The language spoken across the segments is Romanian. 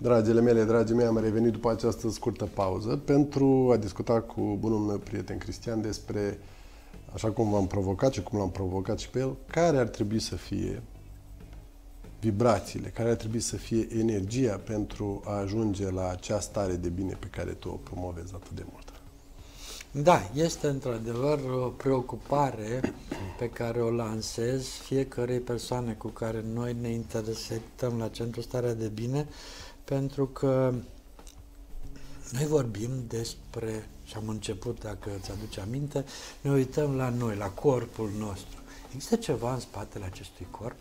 Dragile mele, dragii mei, am revenit după această scurtă pauză pentru a discuta cu bunul meu prieten Cristian despre, așa cum v-am provocat și cum l-am provocat și pe el, care ar trebui să fie vibrațiile, care ar trebui să fie energia pentru a ajunge la acea stare de bine pe care tu o promovezi atât de mult. Da, este într-adevăr o preocupare pe care o lansez fiecărei persoane cu care noi ne intersectăm la Centrul Starea de Bine, pentru că noi vorbim despre, și am început, dacă îți aduce aminte, ne uităm la noi, la corpul nostru. Există ceva în spatele acestui corp?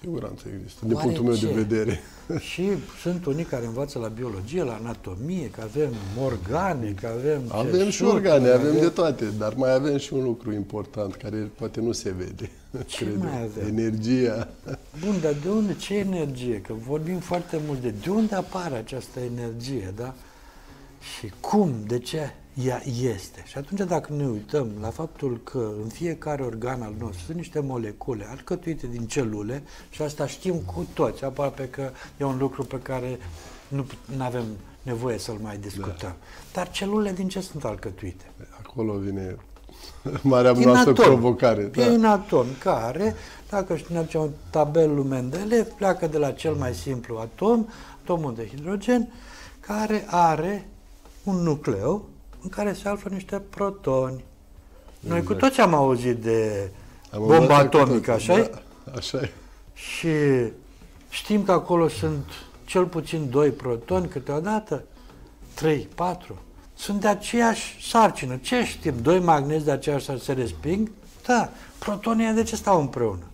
Siguranță există, din punctul meu ce? de vedere. Și sunt unii care învață la biologie, la anatomie, că avem organe, că avem... Avem și organe, avem, avem de toate, dar mai avem și un lucru important care poate nu se vede. Ce cred mai avem? Energia. Bun, dar de unde? Ce energie? Că vorbim foarte mult de... De unde apare această energie, da? Și cum? De ce? ea este. Și atunci dacă ne uităm la faptul că în fiecare organ al nostru sunt niște molecule alcătuite din celule și asta știm cu toți, aproape că e un lucru pe care nu avem nevoie să-l mai discutăm. Da. Dar celulele din ce sunt alcătuite? Acolo vine marea din noastră atom. provocare. Da. un atom care, dacă știm un tabelul Mendeleev, pleacă de la cel mai simplu atom, atomul de hidrogen, care are un nucleu în care se află niște protoni. Noi exact. cu toți am auzit de am bomba atomică, așa da, Așa e. Și știm că acolo sunt cel puțin doi protoni câteodată, trei, patru. Sunt de aceeași sarcină. Ce știm? Doi magnezi de aceeași sarcină se resping? Da. Protonii de ce stau împreună?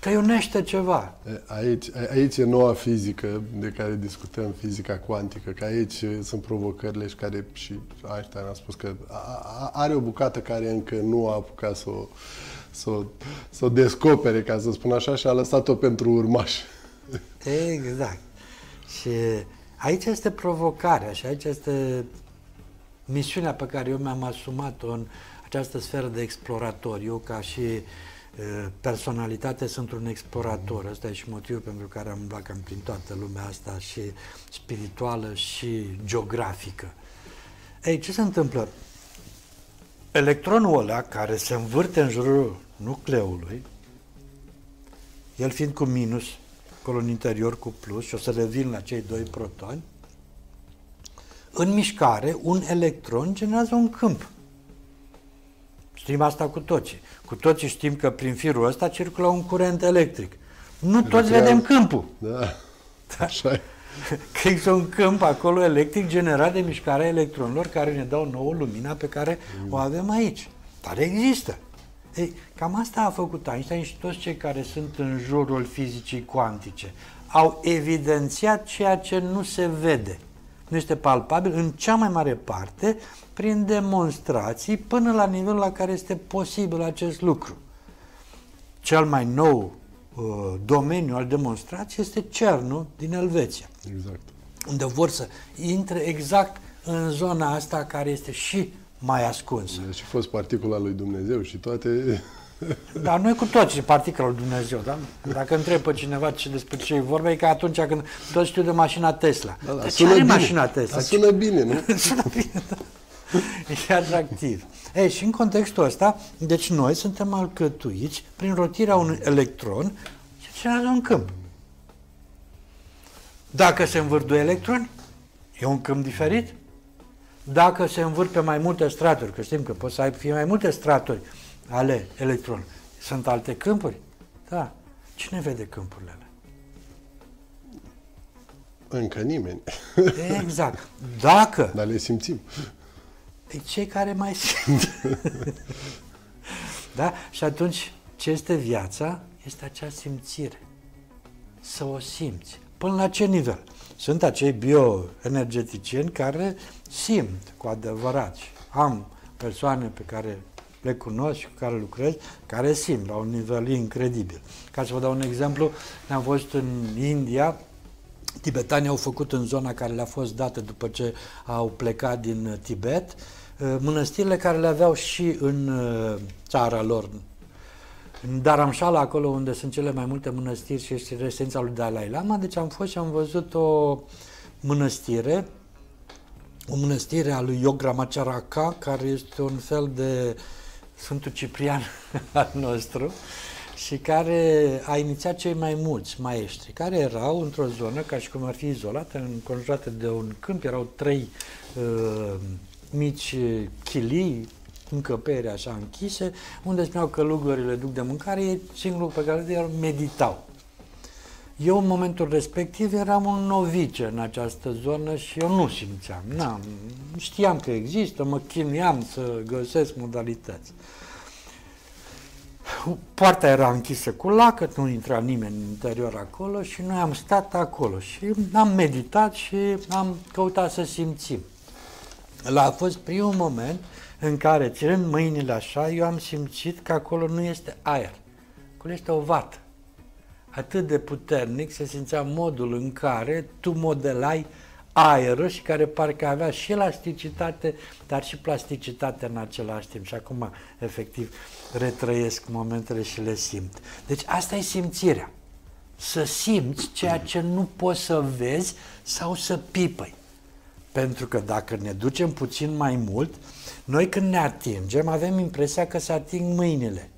Că iunește ceva. Aici, aici e noua fizică de care discutăm, fizica cuantică, că aici sunt provocările și care și Einstein a spus că are o bucată care încă nu a apucat să o, să o, să o descopere, ca să spun așa, și a lăsat-o pentru urmași. Exact. Și aici este provocarea și aici este misiunea pe care eu mi-am asumat-o în această sferă de explorator. Eu ca și personalitate sunt un explorator. Ăsta e și motivul pentru care am umblat cam prin toată lumea asta și spirituală și geografică. Ei, ce se întâmplă? Electronul ăla care se învârte în jurul nucleului, el fiind cu minus, acolo în interior cu plus, și o să revin la cei doi protoni, în mișcare, un electron generează un câmp. Știm asta cu toții. Cu toții știm că prin firul ăsta circulă un curent electric. Nu toți Real. vedem câmpul. Da, da. așa e. Că există un câmp acolo electric generat de mișcarea electronilor care ne dau nouă lumina pe care mm. o avem aici. Dar există. Ei, cam asta a făcut Einstein și toți cei care sunt în jurul fizicii cuantice. Au evidențiat ceea ce nu se vede. Nu este palpabil în cea mai mare parte prin demonstrații până la nivelul la care este posibil acest lucru. Cel mai nou uh, domeniu al demonstrației este CERNul din Elveția. Exact. Unde vor să intre exact în zona asta care este și mai ascunsă. Deci a fost particula lui Dumnezeu și toate... Dar noi cu toți particula lui Dumnezeu, da? Dacă întreb pe cineva ce despre ce e vorba, e ca atunci când toți știu de mașina Tesla. Da, da, Dar ce are bine. mașina Tesla? Dar sună bine, nu? sună bine, da. e atractiv. Ei, și în contextul ăsta, deci noi suntem alcătuiți prin rotirea unui electron și generează un câmp. Dacă se învârt doi electroni, e un câmp diferit. Dacă se învârt pe mai multe straturi, că știm că pot să ai fie mai multe straturi ale electronului, sunt alte câmpuri? Da. Cine vede câmpurile alea? Încă nimeni. Exact. Dacă... Dar le simțim. E cei care mai simt. da? Și atunci, ce este viața? Este acea simțire. Să o simți. Până la ce nivel? Sunt acei bioenergeticieni care simt cu adevărat. Am persoane pe care le cunosc și cu care lucrez, care simt la un nivel incredibil. Ca să vă dau un exemplu, ne-am fost în India, tibetanii au făcut în zona care le-a fost dată după ce au plecat din Tibet, Uh, mănăstirile care le aveau și în uh, țara lor în Dharamshala, acolo unde sunt cele mai multe mănăstiri și este reședința lui Dalai Lama, deci am fost și am văzut o mănăstire, o mănăstire a lui Yogramacharaka, care este un fel de Sfântul Ciprian al nostru, și care a inițiat cei mai mulți maestri, care erau într-o zonă, ca și cum ar fi izolată, înconjurată de un câmp, erau trei uh, mici chilii, încăpere așa închise, unde spuneau călugările duc de mâncare, ei singurul pe care erau meditau. Eu în momentul respectiv eram un novice în această zonă și eu nu simțeam, n-am, știam că există, mă chinuiam să găsesc modalități. Poarta era închisă cu lacăt, nu intra nimeni în interior acolo și noi am stat acolo și am meditat și am căutat să simțim. La a fost primul moment în care, ținând mâinile așa, eu am simțit că acolo nu este aer, acolo este o vată. Atât de puternic se simțea modul în care tu modelai aerul și care parcă avea și elasticitate, dar și plasticitate în același timp. Și acum, efectiv, retrăiesc momentele și le simt. Deci asta e simțirea. Să simți ceea ce nu poți să vezi sau să pipăi. Pentru că dacă ne ducem puțin mai mult, noi când ne atingem avem impresia că se ating mâinile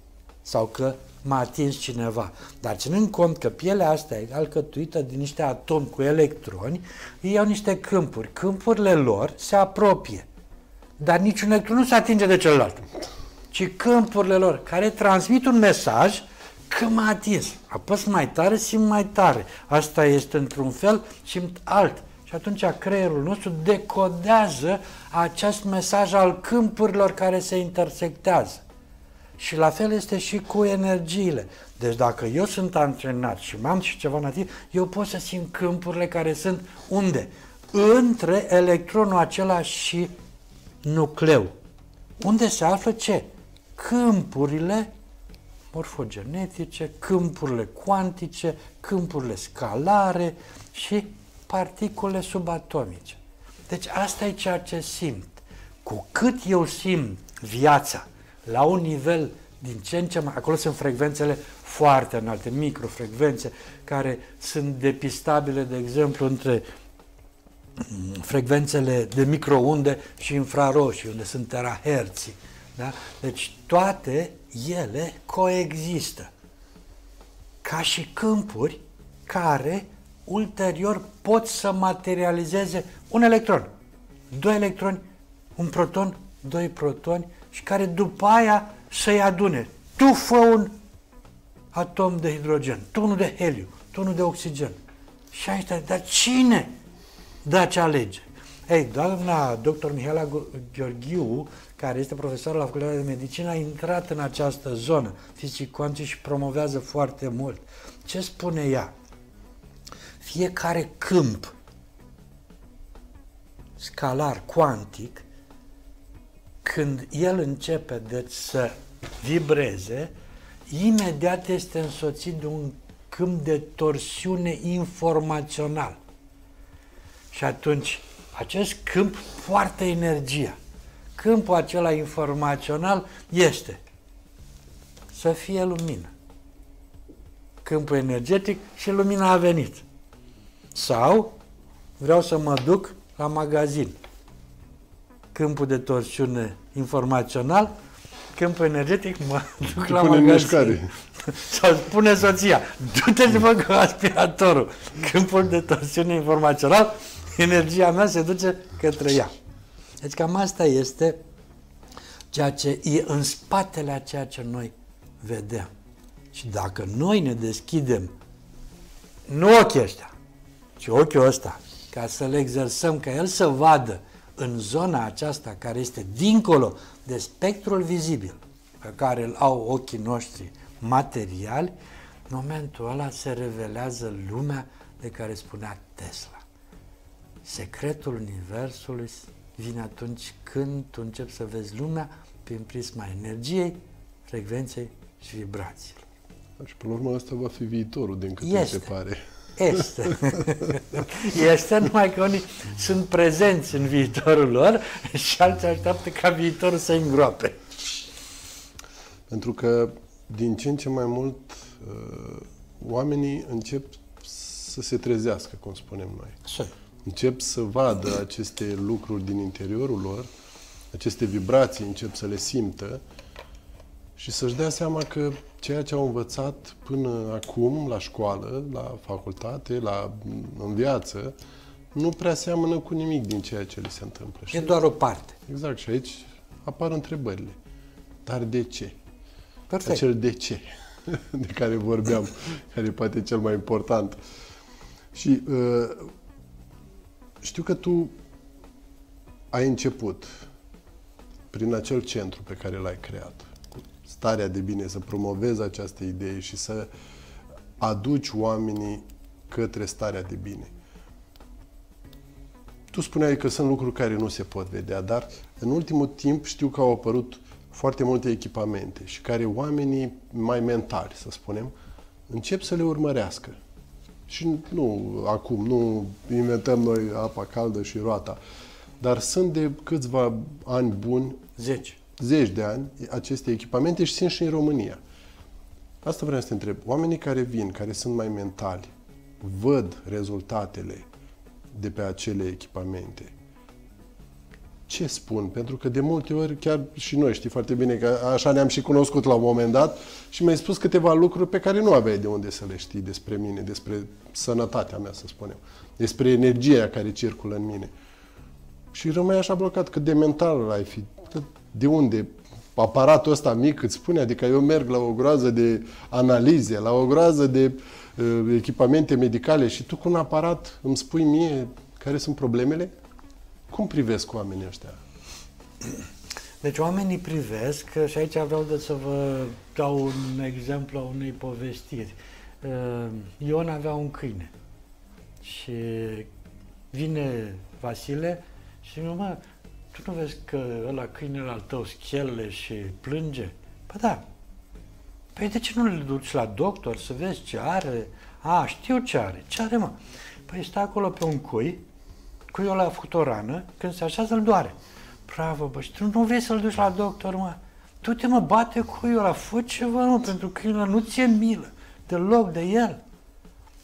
sau că m-a atins cineva. Dar ținând cont că pielea asta e alcătuită din niște atomi cu electroni, ei au niște câmpuri. Câmpurile lor se apropie. Dar niciun electron nu se atinge de celălalt. Ci câmpurile lor, care transmit un mesaj că m-a atins. Apăs mai tare, simt mai tare. Asta este într-un fel, simt alt. Și atunci creierul nostru decodează acest mesaj al câmpurilor care se intersectează. Și la fel este și cu energiile. Deci dacă eu sunt antrenat și m-am și ceva nativ, eu pot să simt câmpurile care sunt unde? Între electronul acela și nucleu. Unde se află ce? Câmpurile morfogenetice, câmpurile cuantice, câmpurile scalare și particule subatomice. Deci asta e ceea ce simt. Cu cât eu simt viața la un nivel din ce în ce mai... Acolo sunt frecvențele foarte înalte, microfrecvențe, care sunt depistabile, de exemplu, între mm, frecvențele de microunde și infraroșii, unde sunt teraherții. Da? Deci toate ele coexistă ca și câmpuri care ulterior pot să materializeze un electron, doi electroni, un proton, doi protoni și care după aia să-i adune. Tu fă un atom de hidrogen, tu unul de heliu, tu unul de oxigen. Și aici, dar cine dă acea lege? Ei, doamna dr. Mihaela Gheorghiu, care este profesor la Facultatea de Medicină, a intrat în această zonă fizic cuantici și promovează foarte mult. Ce spune ea? Fiecare câmp scalar cuantic când el începe deci, să vibreze, imediat este însoțit de un câmp de torsiune informațional. Și atunci, acest câmp poartă energia. Câmpul acela informațional este să fie lumină. Câmpul energetic și lumina a venit. Sau vreau să mă duc la magazin câmpul de torsiune informațional, câmpul energetic, mă duc la magazin. Sau spune soția, du-te și fă cu aspiratorul. Câmpul de torsiune informațional, energia mea se duce către ea. Deci cam asta este ceea ce e în spatele a ceea ce noi vedem. Și dacă noi ne deschidem nu ochii ăștia, ci ochiul ăsta, ca să le exersăm, ca el să vadă în zona aceasta care este dincolo de spectrul vizibil pe care îl au ochii noștri materiali, în momentul ăla se revelează lumea de care spunea Tesla. Secretul Universului vine atunci când tu începi să vezi lumea prin prisma energiei, frecvenței și vibrației. Și până la urmă asta va fi viitorul, din câte este. se pare. Este. Este, numai că unii sunt prezenți în viitorul lor și alții așteaptă ca viitorul să îngroape. Pentru că din ce în ce mai mult uh, oamenii încep să se trezească, cum spunem noi. Așa. Încep să vadă aceste lucruri din interiorul lor, aceste vibrații încep să le simtă și să-și dea seama că ceea ce au învățat până acum la școală, la facultate, la, în viață, nu prea seamănă cu nimic din ceea ce li se întâmplă. E doar o parte. Exact, și aici apar întrebările. Dar de ce? Perfect. Acel de ce de care vorbeam, care poate e cel mai important. Și uh, știu că tu ai început prin acel centru pe care l-ai creat, cu starea de bine, să promovezi această idee și să aduci oamenii către starea de bine. Tu spuneai că sunt lucruri care nu se pot vedea, dar în ultimul timp știu că au apărut foarte multe echipamente și care oamenii mai mentali, să spunem, încep să le urmărească. Și nu acum, nu inventăm noi apa caldă și roata, dar sunt de câțiva ani buni, Zeci. Zeci de ani, aceste echipamente și sunt și în România. Asta vreau să te întreb. Oamenii care vin, care sunt mai mentali, văd rezultatele de pe acele echipamente. Ce spun? Pentru că de multe ori, chiar și noi știi foarte bine că așa ne-am și cunoscut la un moment dat și mi-ai spus câteva lucruri pe care nu aveai de unde să le știi despre mine, despre sănătatea mea, să spunem, despre energia care circulă în mine. Și rămâi așa blocat, cât de mental ai fi, de unde aparatul ăsta mic îți spune, adică eu merg la o groază de analize, la o groază de uh, echipamente medicale și tu cu un aparat îmi spui mie care sunt problemele? Cum privesc oamenii ăștia? Deci oamenii privesc, și aici vreau de să vă dau un exemplu a unei povestiri. Uh, Ion avea un câine și vine Vasile și nu mă, tu nu vezi că ăla câinele al tău schelele și plânge? Păi da. Păi de ce nu le duci la doctor să vezi ce are? A, știu ce are. Ce are, mă? Păi stă acolo pe un cui, cuiul ăla a făcut o rană, când se așează îl doare. Bravo, bă, și tu nu vrei să-l duci la doctor, mă? Tu te mă bate cuiul ăla, fă ceva, mă, pentru că el nu ție milă deloc de el.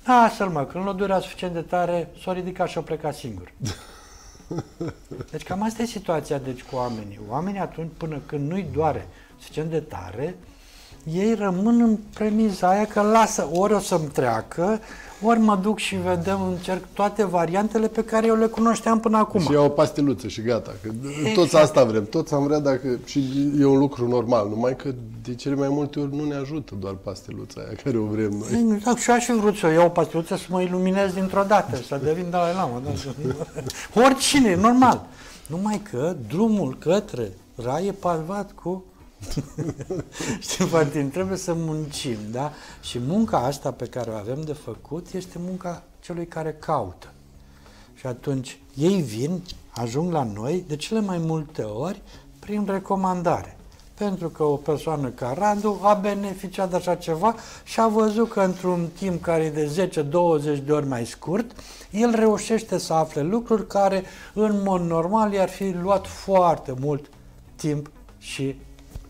Lasă-l, mă, când nu durea suficient de tare, s-a ridicat și a plecat singur. Deci cam asta e situația deci, cu oamenii. Oamenii atunci, până când nu-i doare suficient de tare, ei rămân în premiza aia că lasă, ori o să-mi treacă, ori mă duc și vedem, încerc toate variantele pe care eu le cunoșteam până acum. Și iau o pastiluță și gata. Că exact. Toți asta vrem, toți am vrea dacă... Și e un lucru normal, numai că de cele mai multe ori nu ne ajută doar pastiluța aia care o vrem noi. Exact, și aș fi vrut să iau o pastiluță să mă iluminez dintr-o dată, să devin de la lamă. Da? Oricine, normal. Numai că drumul către rai e parvat cu Știi, Martin, trebuie să muncim, da? Și munca asta pe care o avem de făcut este munca celui care caută. Și atunci ei vin, ajung la noi de cele mai multe ori prin recomandare. Pentru că o persoană ca Radu a beneficiat de așa ceva și a văzut că într-un timp care e de 10-20 de ori mai scurt, el reușește să afle lucruri care în mod normal i-ar fi luat foarte mult timp și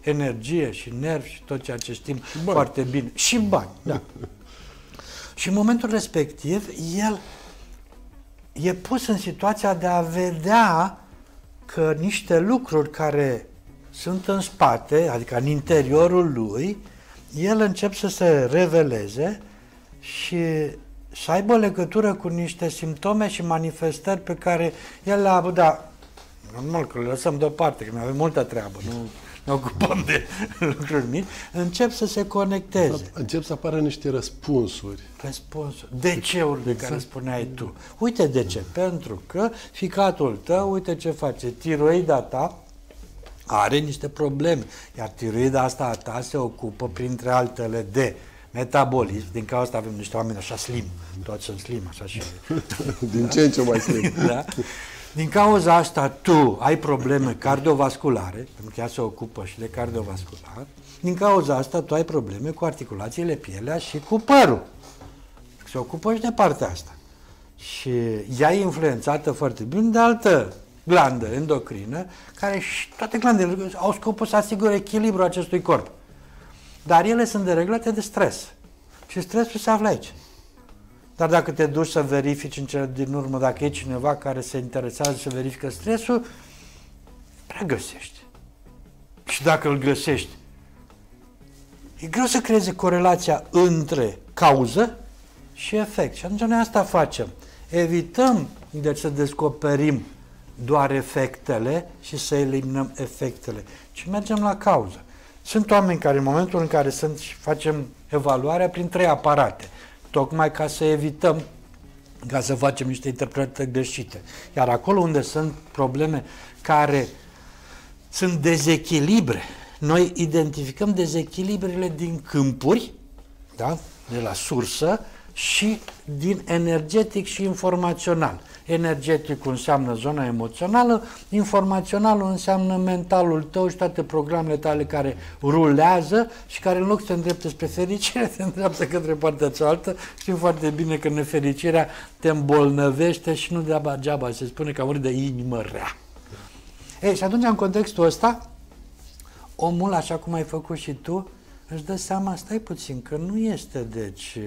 energie și nervi și tot ceea ce știm bani. foarte bine. Și bani, da. și în momentul respectiv, el e pus în situația de a vedea că niște lucruri care sunt în spate, adică în interiorul lui, el încep să se reveleze și să aibă legătură cu niște simptome și manifestări pe care el le-a avut, dar normal că le lăsăm deoparte, că noi avem multă treabă, nu ne ocupăm de lucruri mici, încep să se conecteze. Încep să apară niște răspunsuri. Răspunsuri. De ce-uri de care spuneai tu. Uite de ce. Pentru că ficatul tău, uite ce face. Tiroida ta are niște probleme. Iar tiroida asta a ta se ocupă, printre altele, de metabolism. Din cauza asta avem niște oameni așa slim. Toți sunt slim, așa și... Din ce în ce mai slim. da? Din cauza asta tu ai probleme cardiovasculare, pentru că ea se ocupă și de cardiovascular, din cauza asta tu ai probleme cu articulațiile, pielea și cu părul. Se ocupă și de partea asta. Și ea e influențată foarte bine de altă glandă endocrină, care și toate glandele au scopul să asigure echilibrul acestui corp. dar ele sunt dereglate de stres. Și stresul se află aici. Dar dacă te duci să verifici în cele din urmă, dacă e cineva care se interesează să verifică stresul, prea găsești. Și dacă îl găsești, e greu să creeze corelația între cauză și efect. Și atunci noi asta facem. Evităm deci să descoperim doar efectele și să eliminăm efectele, ci mergem la cauză. Sunt oameni care în momentul în care sunt și facem evaluarea prin trei aparate, tocmai ca să evităm ca să facem niște interpretări greșite. Iar acolo unde sunt probleme care sunt dezechilibre, noi identificăm dezechilibrele din câmpuri, da? de la sursă, și din energetic și informațional. Energeticul înseamnă zona emoțională, informaționalul înseamnă mentalul tău și toate programele tale care rulează și care în loc să te îndrepte spre fericire, te îndreaptă către partea cealaltă. Știm foarte bine că nefericirea te îmbolnăvește și nu degeaba se spune că a murit de inimă rea. Ei, și atunci, în contextul ăsta, omul, așa cum ai făcut și tu, își dă seama, stai puțin, că nu este, deci,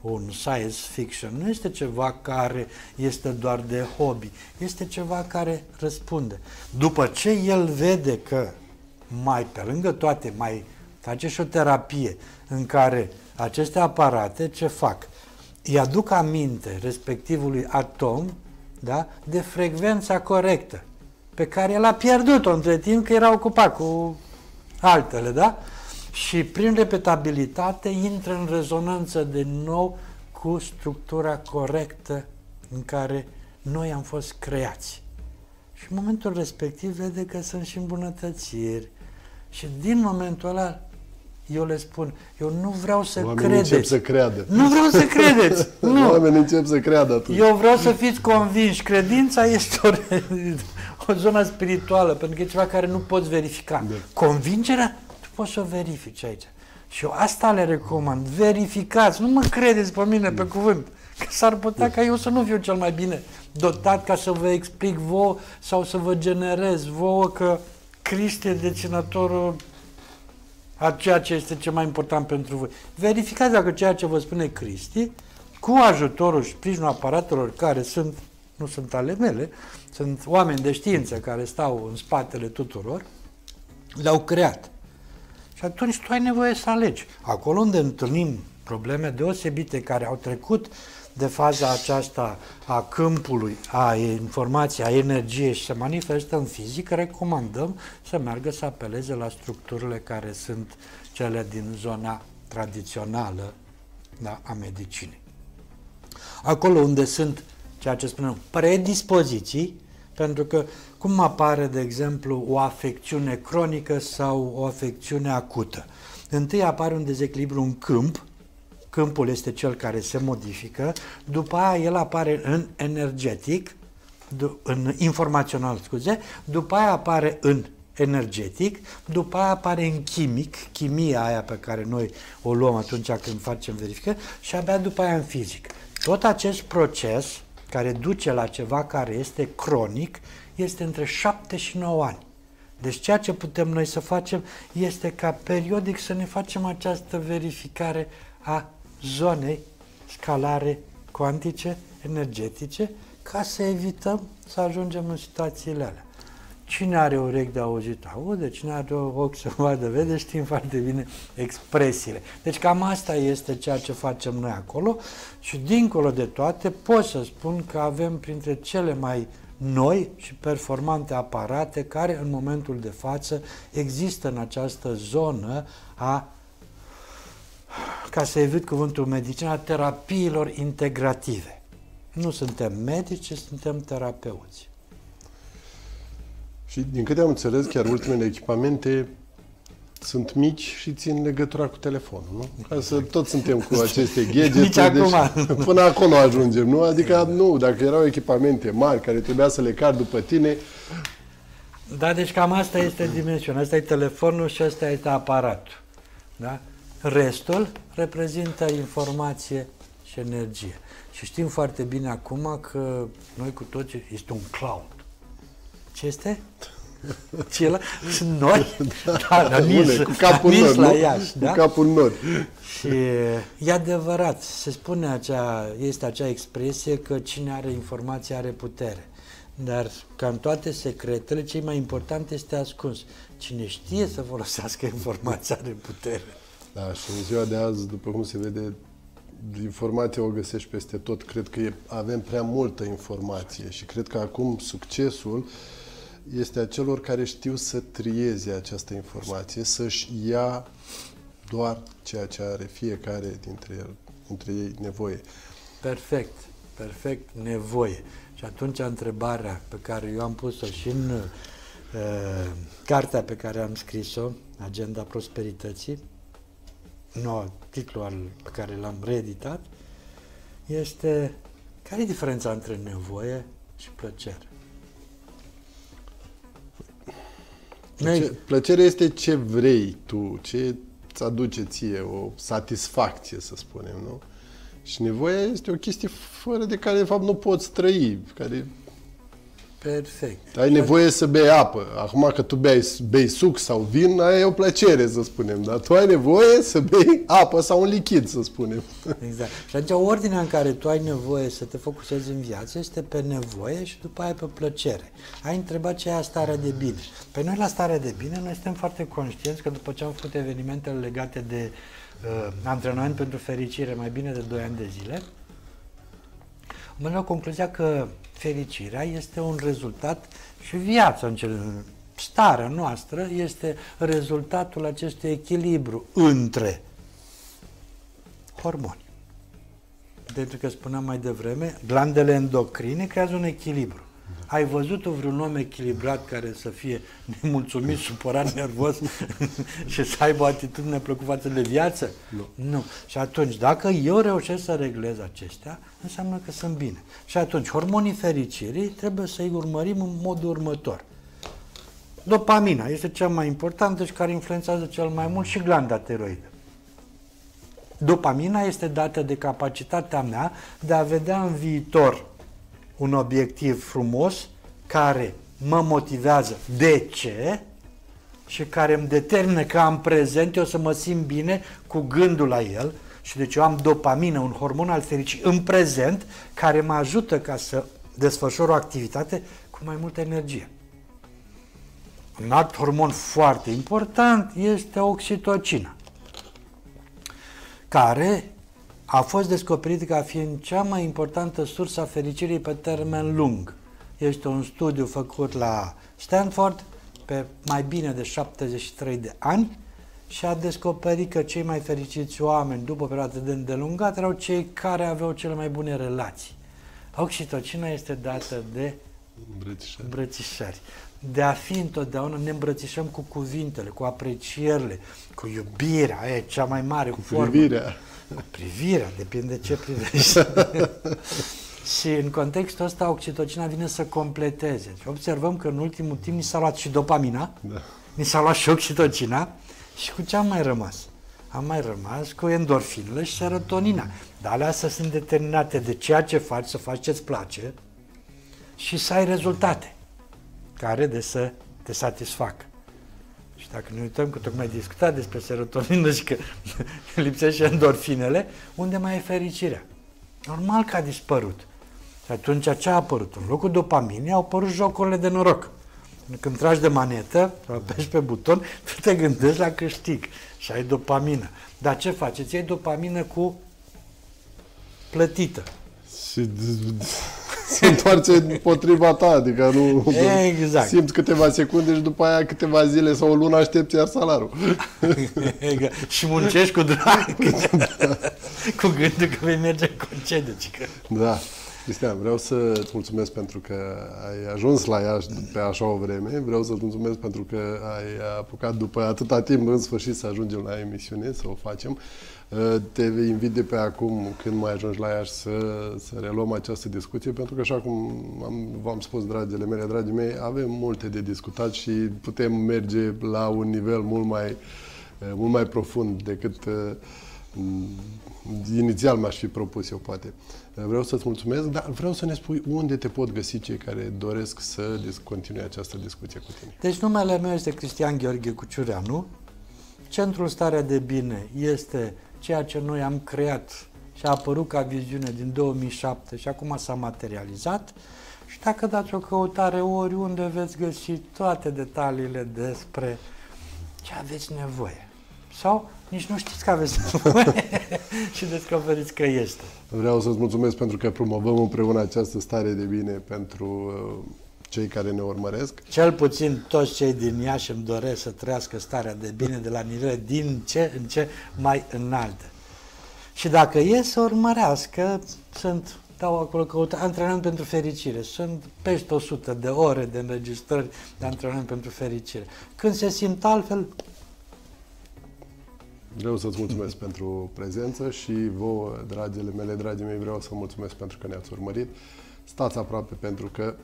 un science fiction, nu este ceva care este doar de hobby, este ceva care răspunde. După ce el vede că mai pe lângă toate mai face și o terapie în care aceste aparate ce fac? Îi aduc aminte respectivului atom da, de frecvența corectă pe care el a pierdut-o între timp că era ocupat cu altele, da? Și prin repetabilitate intră în rezonanță de nou cu structura corectă în care noi am fost creați. Și în momentul respectiv vede că sunt și îmbunătățiri. Și din momentul ăla eu le spun, eu nu vreau să Oamenii credeți. încep să creadă. Nu vreau să credeți. nu. Oamenii încep să creadă atunci. Eu vreau să fiți convinși. Credința este o, o zonă spirituală, pentru că e ceva care nu poți verifica. Da. Convingerea, tu poți să o verifici aici. Și eu asta le recomand. Verificați, nu mă credeți pe mine, pe cuvânt. Că s-ar putea ca eu să nu fiu cel mai bine dotat ca să vă explic vouă sau să vă generez vouă că Cristi e deținătorul a ceea ce este cel mai important pentru voi. Verificați dacă ceea ce vă spune Cristi, cu ajutorul și sprijinul aparatelor care sunt, nu sunt ale mele, sunt oameni de știință care stau în spatele tuturor, le-au creat. Și atunci tu ai nevoie să alegi. Acolo unde întâlnim probleme deosebite care au trecut de faza aceasta a câmpului, a informației, a energiei și se manifestă în fizică, recomandăm să meargă să apeleze la structurile care sunt cele din zona tradițională da, a medicinei. Acolo unde sunt, ceea ce spunem, predispoziții, pentru că cum apare, de exemplu, o afecțiune cronică sau o afecțiune acută? Întâi apare un dezechilibru în câmp, câmpul este cel care se modifică, după aia el apare în energetic, în informațional, scuze, după aia apare în energetic, după aia apare în chimic, chimia aia pe care noi o luăm atunci când facem verificări și abia după aia în fizic. Tot acest proces care duce la ceva care este cronic este între 7 și 9 ani. Deci ceea ce putem noi să facem este ca periodic să ne facem această verificare a zonei scalare cuantice, energetice, ca să evităm să ajungem în situațiile alea. Cine are urechi de auzit, aude, cine are ochi să vadă, vede, știm foarte bine expresiile. Deci cam asta este ceea ce facem noi acolo și dincolo de toate pot să spun că avem printre cele mai noi și performante aparate care în momentul de față există în această zonă a ca să evit cuvântul medicina, terapiilor integrative. Nu suntem medici, suntem terapeuți. Și din câte am înțeles, chiar ultimele echipamente sunt mici și țin legătura cu telefonul, nu? Ca să tot suntem cu aceste gadgete. Nici deci acum. Până acolo ajungem, nu? Adică nu, dacă erau echipamente mari care trebuia să le car după tine, Da, deci cam asta este dimensiunea. Asta e telefonul și asta este aparatul. Da? Restul reprezintă informație și energie. Și știm foarte bine acum că noi cu toți este un cloud. Ce este? Ce sunt nori? Da, da, da nici, cu capul nori, la Iași, da? Cu capul nori. Și e adevărat, se spune acea, este acea expresie că cine are informație are putere. Dar ca în toate secretele, cel mai important este ascuns. Cine știe să folosească informația are putere. Da, și în ziua de azi, după cum se vede, informația o găsești peste tot. Cred că e, avem prea multă informație și cred că acum succesul este a celor care știu să trieze această informație, să-și ia doar ceea ce are fiecare dintre, el, dintre ei nevoie. Perfect, perfect, nevoie. Și atunci întrebarea pe care eu am pus-o și în uh, cartea pe care am scris-o, Agenda Prosperității, nou titlu al, pe care l-am reeditat, este care e diferența între nevoie și plăcere? Plăce- plăcerea este ce vrei tu, ce îți aduce ție o satisfacție, să spunem, nu? Și nevoia este o chestie fără de care, de fapt, nu poți trăi, care Perfect. Ai nevoie să bei apă. Acum că tu bei, bei suc sau vin, aia e o plăcere, să spunem. Dar tu ai nevoie să bei apă sau un lichid, să spunem. Exact. Și atunci ordinea în care tu ai nevoie să te focusezi în viață este pe nevoie și după aia pe plăcere. Ai întrebat ce e starea de bine. Pe noi la starea de bine, noi suntem foarte conștienți că după ce am făcut evenimentele legate de uh, antrenament pentru fericire mai bine de 2 ani de zile, am la concluzia că fericirea este un rezultat și viața în cel, starea noastră este rezultatul acestui echilibru între hormoni. Pentru că spuneam mai devreme, glandele endocrine creează un echilibru. Ai văzut vreun om echilibrat care să fie nemulțumit, supărat, nervos și să aibă o atitudine plăcut față de viață? Nu. nu. Și atunci, dacă eu reușesc să reglez acestea, înseamnă că sunt bine. Și atunci, hormonii fericirii trebuie să-i urmărim în modul următor. Dopamina este cea mai importantă și care influențează cel mai mult și glanda tiroidă. Dopamina este dată de capacitatea mea de a vedea în viitor un obiectiv frumos care mă motivează. De ce? Și care îmi determină că am prezent, eu să mă simt bine cu gândul la el și deci eu am dopamină, un hormon al fericirii în prezent care mă ajută ca să desfășor o activitate cu mai multă energie. Un alt hormon foarte important este oxitocina, care a fost descoperit ca fiind cea mai importantă sursă a fericirii pe termen lung. Este un studiu făcut la Stanford pe mai bine de 73 de ani și a descoperit că cei mai fericiți oameni după o perioadă de îndelungată erau cei care aveau cele mai bune relații. Oxitocina este dată de îmbrățișări. îmbrățișări. De a fi întotdeauna ne îmbrățișăm cu cuvintele, cu aprecierile, cu iubirea, e cea mai mare cu formă. privirea. Cu privirea, depinde ce privești. și în contextul ăsta oxitocina vine să completeze. Și observăm că în ultimul timp ni s-a luat și dopamina, da. ni s-a luat și oxitocina și cu ce am mai rămas? Am mai rămas cu endorfinele și serotonina. Dar alea astea sunt determinate de ceea ce faci, să faci ce-ți place și să ai rezultate care de să te satisfacă. Și dacă ne uităm că tocmai discutat despre serotonină și că lipsește endorfinele, unde mai e fericirea? Normal că a dispărut. Și atunci ce a apărut? În locul dopaminei au apărut jocurile de noroc. Când tragi de manetă, sau apeși pe buton, tu te gândești la câștig și ai dopamină. Dar ce faci? Îți iei dopamină cu plătită. Și se întoarce potriva ta, adică nu exact. simți câteva secunde și după aia câteva zile sau o lună aștepți iar salarul. Exact. și muncești cu drag, cu gândul că vei merge în concediu. Da. Cristian, vreau să-ți mulțumesc pentru că ai ajuns la ea pe așa o vreme. Vreau să-ți mulțumesc pentru că ai apucat după atâta timp în sfârșit să ajungem la emisiune, să o facem. Te invit de pe acum, când mai ajungi la ea, să, să reluăm această discuție, pentru că, așa cum am, v-am spus, dragile mele, dragii mei, avem multe de discutat și putem merge la un nivel mult mai, mult mai profund decât mm, inițial m-aș fi propus eu, poate. Vreau să-ți mulțumesc, dar vreau să ne spui unde te pot găsi cei care doresc să continue această discuție cu tine. Deci numele meu este Cristian Gheorghe Cuciureanu. Centrul Starea de Bine este ceea ce noi am creat și a apărut ca viziune din 2007 și acum s-a materializat. Și dacă dați o căutare oriunde veți găsi toate detaliile despre ce aveți nevoie. Sau nici nu știți că aveți nevoie și descoperiți că este. Vreau să-ți mulțumesc pentru că promovăm împreună această stare de bine pentru uh, cei care ne urmăresc. Cel puțin toți cei din Iași îmi doresc să trăiască starea de bine de la nivele din ce în ce mai înalte. Și dacă e să urmărească, sunt, dau acolo căută, antrenament pentru fericire. Sunt peste 100 de ore de înregistrări de antrenament pentru fericire. Când se simt altfel, Vreau să-ți mulțumesc pentru prezență și vouă, dragile mele, dragii mei, vreau să mulțumesc pentru că ne-ați urmărit. Stați aproape pentru că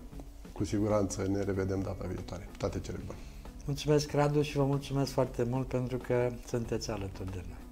cu siguranță ne revedem data viitoare. Toate cele bune! Mulțumesc, Radu, și vă mulțumesc foarte mult pentru că sunteți alături de noi.